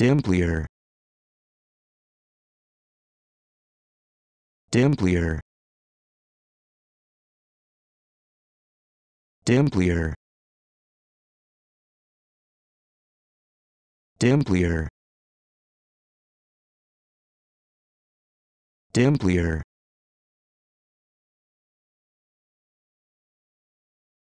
Damplier. Damplier. Damplier. Damplier. Damplier.